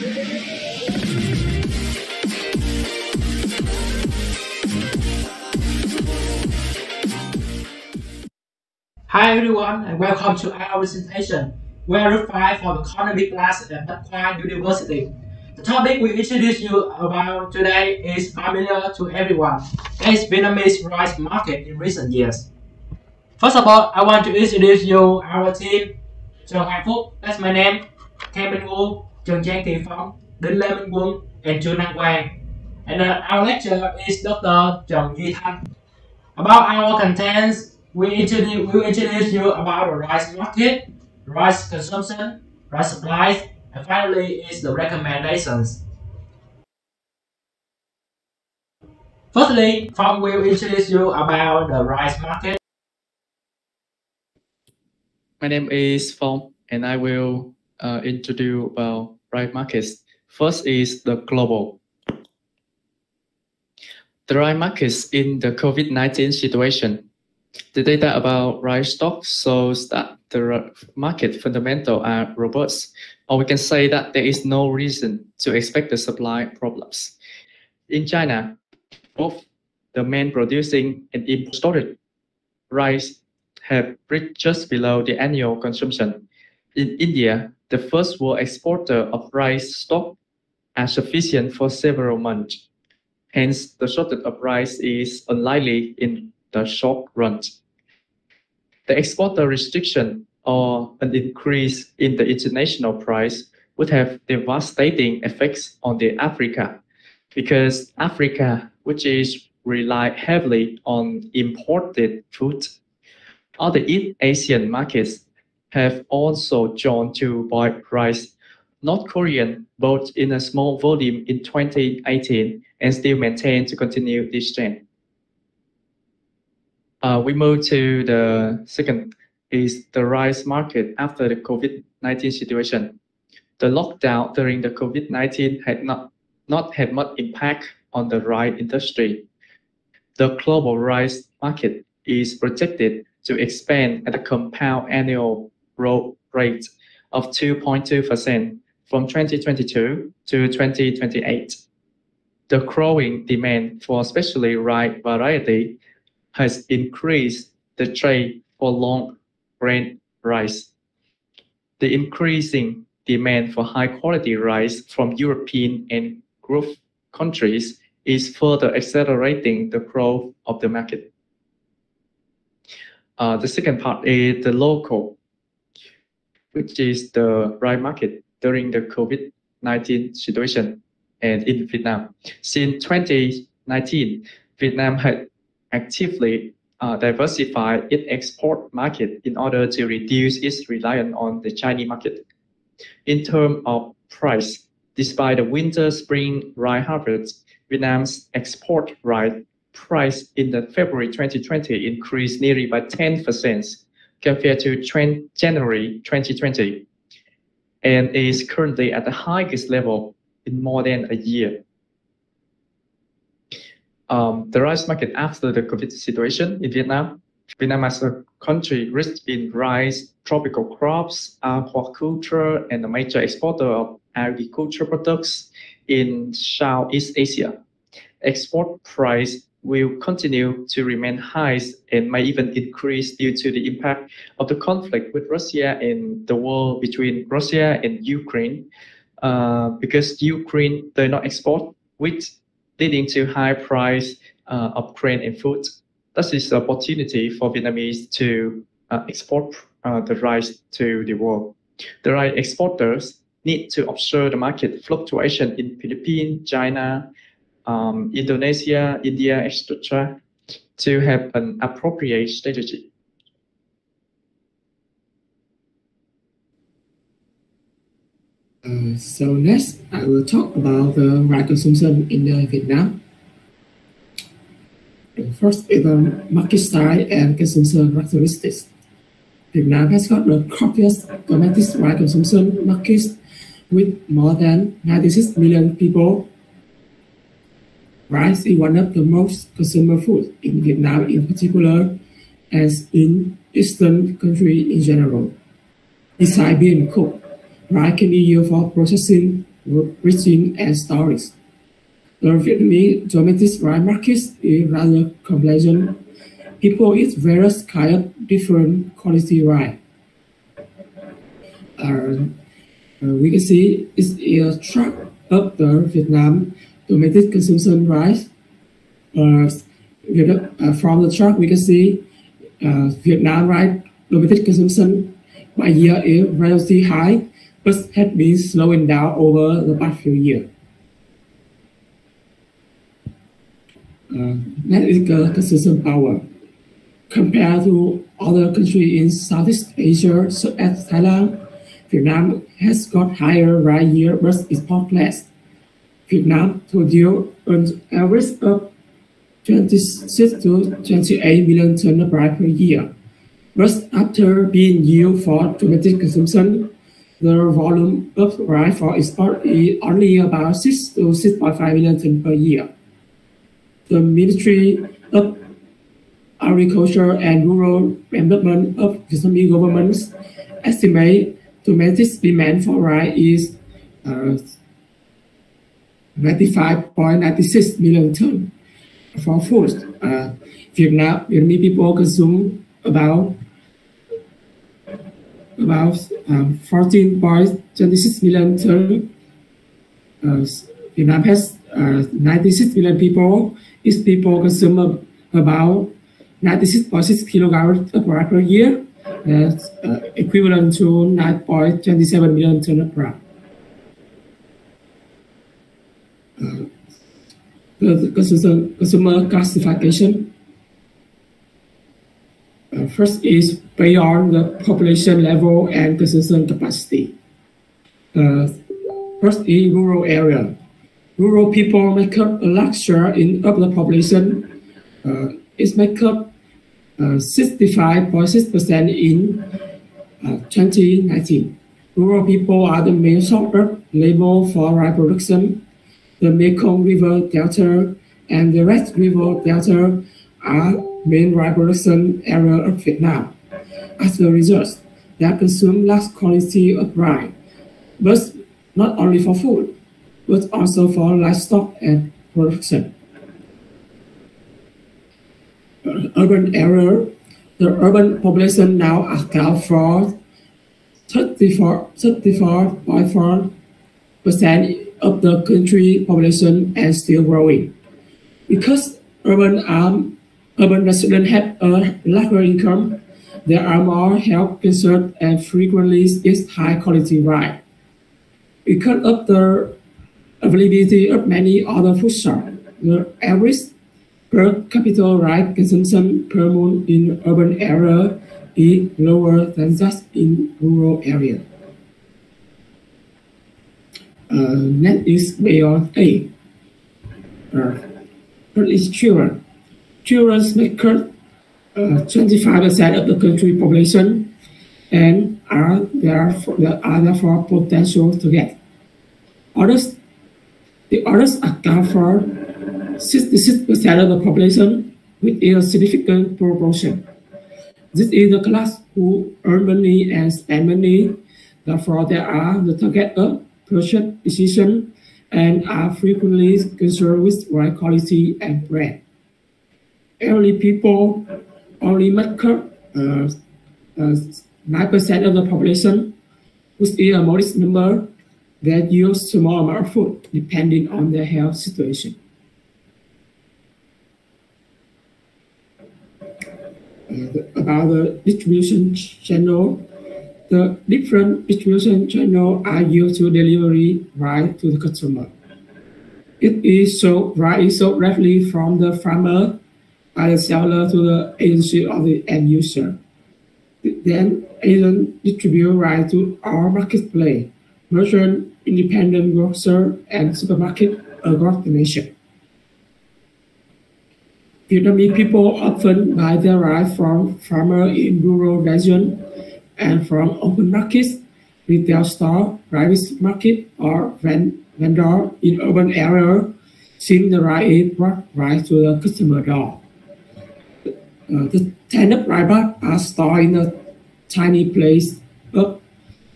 Hi everyone and welcome to our presentation. We are five from economic class at Bách University. The topic we introduce you about today is familiar to everyone. That is Vietnamese rice market in recent years. First of all, I want to introduce you our team. Trần Hoàng Phúc, that's my name. Kang Minwoo, Trần Trang Kỳ Phong, Đinh Lê Minh Quân, and Trương Đăng Quang. And uh, our lecturer is Dr. Trần Duy Thanh. About our contents, we introduce, we introduce you about the rice market, rice consumption, rice supplies, and finally is the recommendations. Firstly, Phong will introduce you about the rice market. My name is Phong, and I will uh, introduce about rice markets. First is the global. The rice markets in the COVID-19 situation the data about rice stock shows that the market fundamentals are robust, or we can say that there is no reason to expect the supply problems. In China, both the main producing and imported rice have reached just below the annual consumption. In India, the first world exporter of rice stock are sufficient for several months. Hence, the shortage of rice is unlikely in the short run. The exporter restriction or an increase in the international price would have devastating effects on the Africa because Africa, which is rely heavily on imported food, other East Asian markets have also joined to buy rice. North Korean bought in a small volume in 2018 and still maintain to continue this trend. Uh, we move to the second is the rice market after the COVID-19 situation. The lockdown during the COVID-19 had not, not had much impact on the rice industry. The global rice market is projected to expand at a compound annual growth rate of 2.2% from 2022 to 2028. The growing demand for especially rice variety has increased the trade for long grain rice. The increasing demand for high quality rice from European and growth countries is further accelerating the growth of the market. Uh, the second part is the local, which is the rice market during the COVID-19 situation and in Vietnam. Since 2019, Vietnam had actively uh, diversify its export market in order to reduce its reliance on the Chinese market. In terms of price, despite the winter-spring rice harvest, Vietnam's export rice price in the February 2020 increased nearly by 10% compared to January 2020 and is currently at the highest level in more than a year um, the rice market after the COVID situation in Vietnam. Vietnam as a country rich in rice, tropical crops, aquaculture, and a major exporter of agricultural products in Southeast Asia. Export price will continue to remain high and may even increase due to the impact of the conflict with Russia and the war between Russia and Ukraine. Uh, because Ukraine does not export wheat leading to high price uh, of grain and food. This is an opportunity for Vietnamese to uh, export uh, the rice to the world. The rice exporters need to observe the market fluctuation in Philippines, China, um, Indonesia, India, etc., to have an appropriate strategy. Uh, so next, I will talk about the rice consumption in uh, Vietnam. First is the market style and consumption characteristics. Vietnam has got the copious domestic rice consumption market with more than 96 million people. Rice is one of the most consumed food in Vietnam in particular, as in Eastern countries in general. Besides being cooked, rice can be used for processing reaching and storage. The Vietnamese domestic rice market is rather complex. People eat various kind of different quality rice. Uh, uh, we can see it's a track of the Vietnam domestic consumption rice. Uh, uh, from the chart, we can see uh, Vietnam rice domestic consumption by year is relatively high, but has been slowing down over the past few years. Uh, that is the consumption power. Compared to other countries in Southeast Asia, such as Thailand, Vietnam has got higher rice yield but export less. Vietnam produces an average of 26 to 28 million rice per year. But after being used for domestic consumption, the volume of rice for export is only about 6 to 6.5 million tons per year. The Ministry of Agriculture and Rural Development of Vietnamese government estimate domestic demand for rice is uh, 95.96 million tons for food. Uh, Vietnam, Vietnamese people consume about about um, 14.26 million tons. Uh, Vietnam has uh, 96 million people. Its people consume about 96.6 kilograms of rice per year. That's uh, equivalent to 9.27 million tons of rice. The consumer, consumer classification. Uh, first is on the population level and consumption capacity. Uh, first is rural area. Rural people make up a large share in urban population. Uh, it make up 65.6% uh, in uh, 2019. Rural people are the main source of labor for rice production the Mekong River Delta and the Red River Delta are main production area of Vietnam. As a result, they consume large quantity of rice, but not only for food, but also for livestock and production. Urban area, the urban population now account for 34, 34.4 percent of the country population and still growing. Because urban um, urban residents have a larger income, there are more health concerns and frequently is high quality rice. Because of the availability of many other food sources, the average per capita rice consumption per month in urban area is lower than just in rural area uh, net is beyond. Uh, but it's children. Children make up 25% of the country population and are therefore, are therefore potential to get. Others, the others account for 66% of the population with a significant proportion. This is the class who earn money and spend money. Therefore, they are the target of purchase decision and are frequently concerned with rice quality and brand. Elderly people only make up 9% uh, uh, of the population, which is a modest number that use small amount of food depending on their health situation. Uh, about the distribution channel, the different distribution channels are used to deliver rice to the customer. It is sold, rice is sold directly from the farmer by the seller to the agency of the end user. Then agent distribute rice to our marketplace, merchant, independent grocer, and supermarket across the nation. Vietnamese people often buy their rice from farmers in rural regions and from open markets, retail store, private market, or vendor in urban area, since the right brought right to the customer door. Uh, the tenant rice are stored in a tiny place of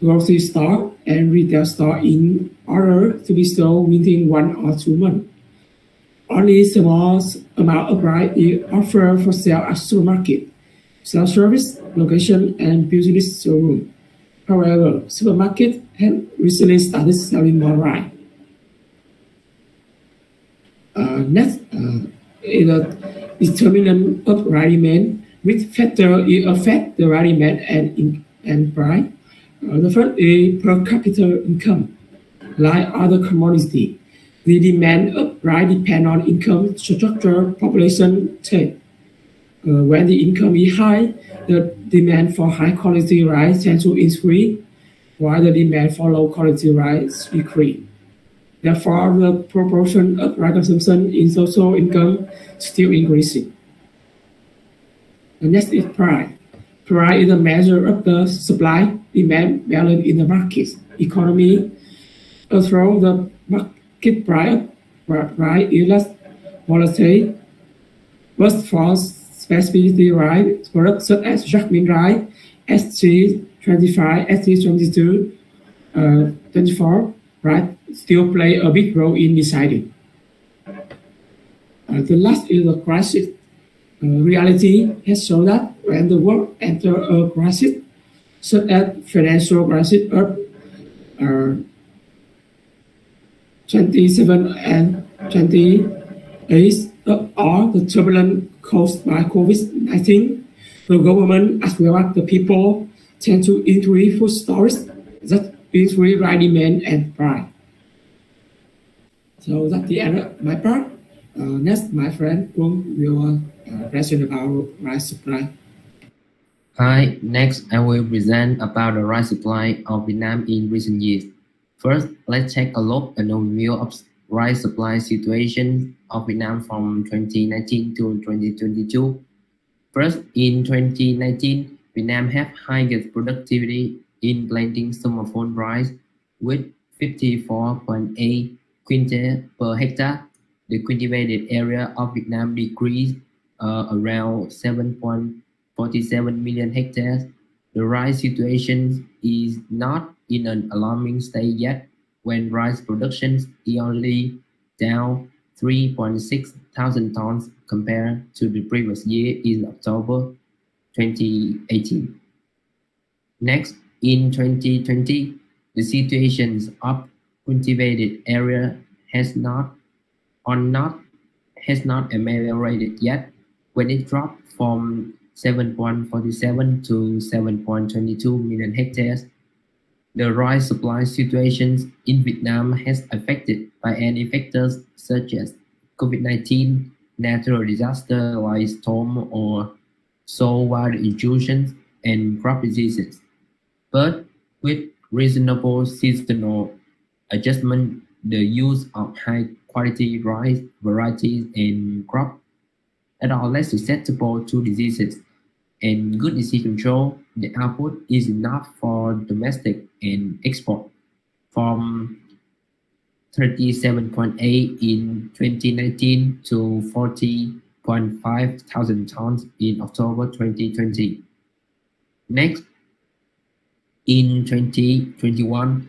grocery store and retail store in order to be sold within one or two months. Only small amount of rice is offered for sale at supermarket, self-service, location, and business showroom. However, supermarket have recently started selling more rice. Uh, next uh, is a determinant of rice demand, which factor it affect the rice demand and, and price. Uh, the first is per capita income. Like other commodity, the demand of rice depend on income structure, population type. Uh, when the income is high, the demand for high quality rice tends to increase, while the demand for low quality rice decrease. Therefore, the proportion of rice consumption in social income still increasing. The next is price. Price is a measure of the supply demand balance in the market economy. Although the market price, price is less volatile, but for specificity rice products such as jasmine rice, ST25, ST22, uh, 24, right, still play a big role in deciding. Uh, the last is the crisis. Uh, reality has shown that when the world enter a crisis, such as financial crisis of uh, 27 and 28 or the turbulence caused by COVID-19, the government as well as the people tend to increase food storage that increase rice demand and price. So that's the end of my part. Uh, next, my friend Quân will uh, present about rice supply. Hi, next I will present about the rice supply of Vietnam in recent years. First, let's take a look at an overview of rice supply situation of Vietnam from 2019 to 2022. First, in 2019, Vietnam had highest productivity in planting summerphone rice with 54.8 quintal per hectare. The cultivated area of Vietnam decreased uh, around 7.47 million hectares. The rice situation is not in an alarming state yet when rice production is only down 3.6 thousand tons compared to the previous year in October 2018. Next, in 2020, the situations of cultivated area has not or not has not ameliorated yet when it dropped from 7.47 to 7.22 million hectares. The rice supply situation in Vietnam has affected by any factors such as COVID-19, natural disaster like storm or soil water intrusions and crop diseases. But with reasonable seasonal adjustment, the use of high quality rice varieties and crop that are less susceptible to diseases and good disease control, the output is enough for domestic and export from 37.8 in 2019 to 40.5 thousand tons in October 2020. Next, in 2021,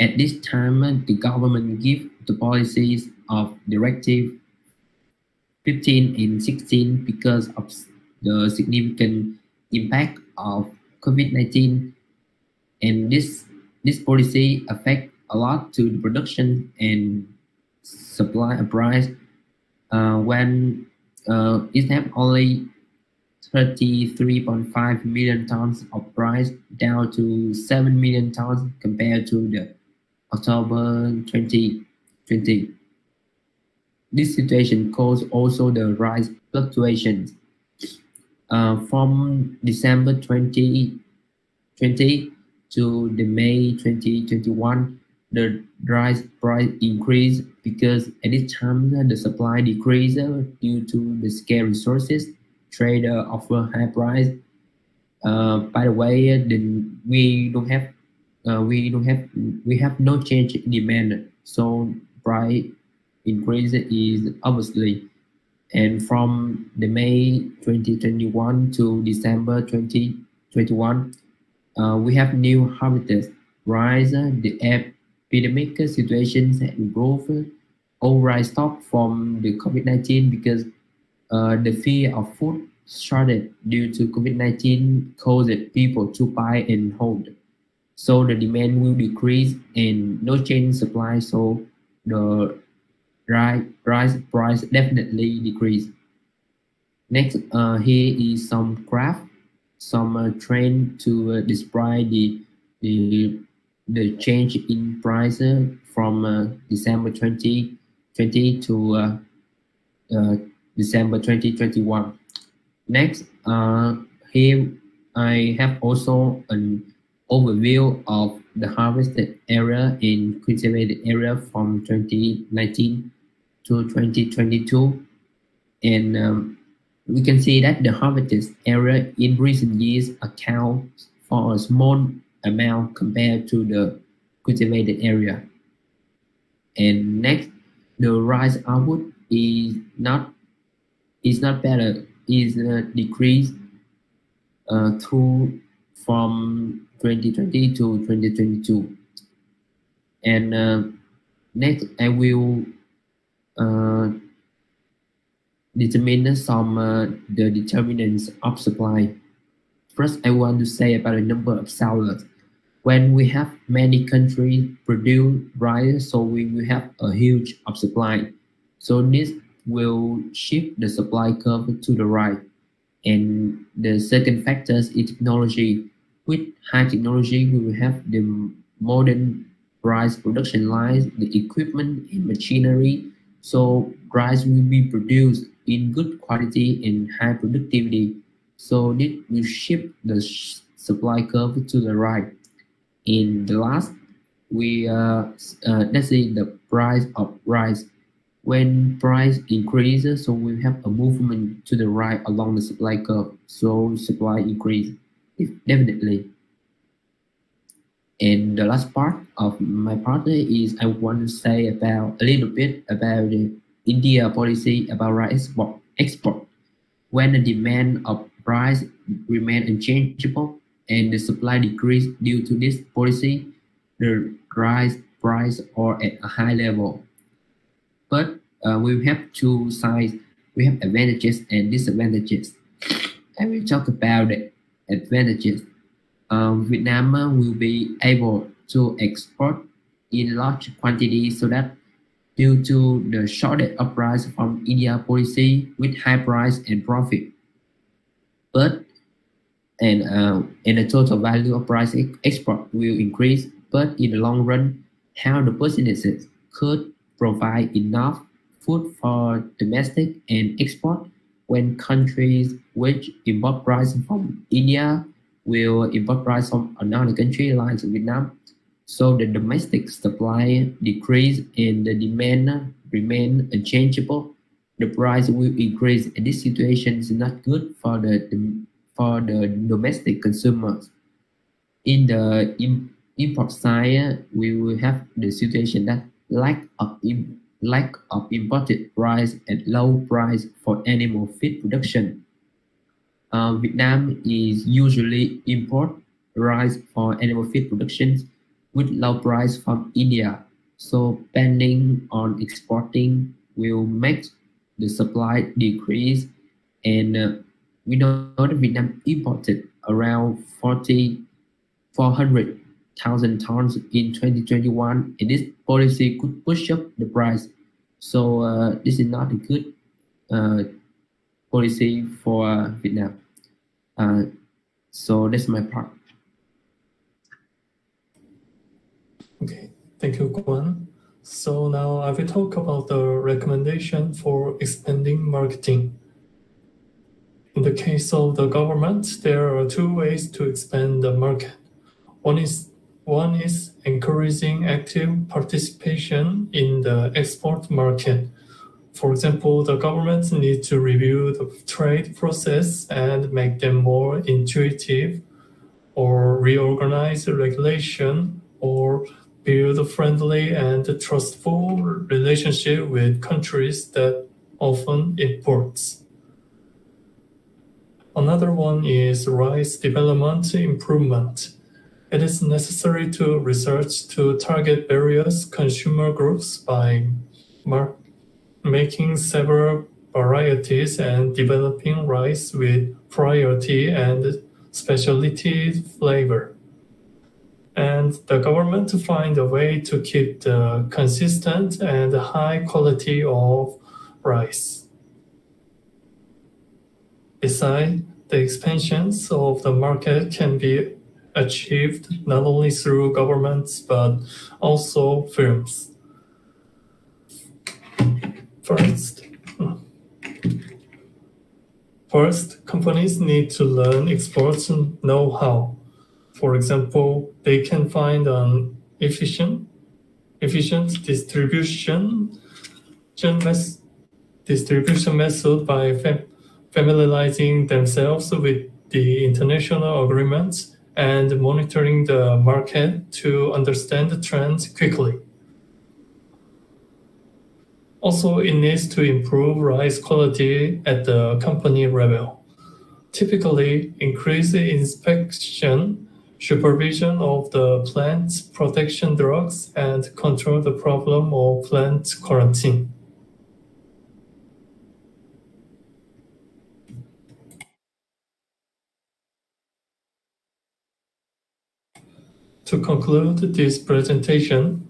at this time, the government give the policies of Directive 15 and 16 because of the significant impact of COVID-19 and this this policy affect a lot to the production and supply price uh, when uh, it have only 33.5 million tons of price down to 7 million tons compared to the October 2020. This situation caused also the rise fluctuations. Uh, from December 2020 to the May 2021, the rice price increased because at this time the supply decreased due to the scarce resources. Trader offer high price. Uh, by the way, then we don't have uh, we don't have we have no change in demand, so price increase is obviously and from the May 2021 to December 2021 uh, we have new harvests rise, the epidemic situations has improved all rice stock from the COVID-19 because uh, the fear of food shortage due to COVID-19 caused people to buy and hold. So the demand will decrease and no change supply. So the rice, rice price definitely decrease. Next, uh, here is some graph, some uh, trend to uh, describe the the the change in price uh, from uh, December 2020 to uh, December 2021. Next, uh, here I have also an overview of the harvested area in cultivated area from 2019 to 2022. And um, we can see that the harvested area in recent years accounts for a small amount compared to the cultivated area. And next, the rice output is not is not better, is uh, decreased uh, through from 2020 to 2022. And uh, next, I will uh, determine some uh, the determinants of supply. First, I want to say about the number of sellers. When we have many countries produce rice, so we will have a huge of supply. So this will shift the supply curve to the right. And the second factor is technology. With high technology, we will have the modern rice production lines, the equipment and machinery. So rice will be produced in good quality and high productivity. So this will shift the supply curve to the right. In the last, we uh, uh, let's say the price of rice when price increases, so we have a movement to the right along the supply curve. So supply increase definitely. And the last part of my part is I want to say about a little bit about the India policy about rice export. export. When the demand of rice remain unchangeable and the supply decrease due to this policy, the rice price are at a high level but uh, we have two sides. We have advantages and disadvantages. I will talk about the advantages. Um, Vietnam will be able to export in large quantities so that due to the shortage of rice from India policy with high price and profit. But and uh, and the total value of rice export will increase. But in the long run, how the businesses could provide enough food for domestic and export when countries which import rice from India will import rice from another country like Vietnam. So the domestic supply decrease and the demand remain unchangeable. The price will increase and this situation is not good for the, for the domestic consumers. In the import side, we will have the situation that lack of lack of imported rice and low price for animal feed production. Uh, Vietnam is usually import rice for animal feed production with low price from India. So banning on exporting will make the supply decrease and uh, we know that Vietnam imported around 40, 400 thousand tons in 2021 and this policy could push up the price so uh, this is not a good uh, policy for uh, Vietnam. Uh, so that's my part. Okay. Thank you Quân. So now I will talk about the recommendation for expanding marketing. In the case of the government, there are two ways to expand the market. One is one is encouraging active participation in the export market. For example, the government needs to review the trade process and make them more intuitive, or reorganize regulation, or build a friendly and trustful relationship with countries that often imports. Another one is rice development improvement it is necessary to research to target various consumer groups by making several varieties and developing rice with priority and specialty flavor. And the government to find a way to keep the consistent and high quality of rice. Besides, the expansions of the market can be achieved not only through governments but also firms. First, first, companies need to learn export know-how. For example, they can find an efficient, efficient distribution distribution method by familiarizing themselves with the international agreements and monitoring the market to understand the trends quickly. Also, it needs to improve rice quality at the company level. Typically, increase inspection, supervision of the plant protection drugs, and control the problem of plant quarantine. To conclude this presentation,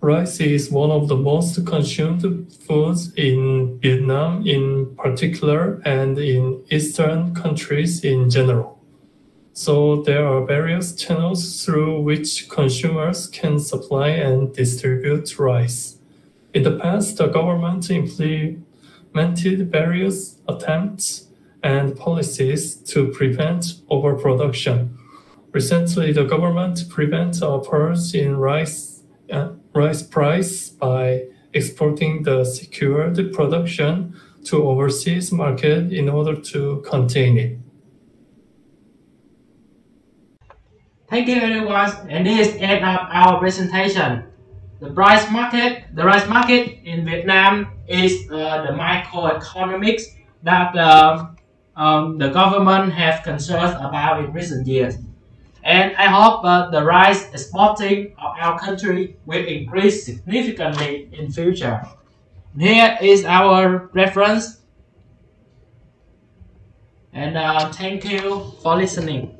rice is one of the most consumed foods in Vietnam in particular and in Eastern countries in general. So there are various channels through which consumers can supply and distribute rice. In the past, the government implemented various attempts and policies to prevent overproduction. Recently, the government prevents a purge in rice, uh, rice price by exporting the secured production to overseas market in order to contain it. Thank you everyone, and this end of our presentation. The rice market, the rice market in Vietnam is uh, the microeconomics that uh, um, the government have concerns about in recent years. And I hope uh, the rice exporting of our country will increase significantly in future. Here is our reference. And uh, thank you for listening.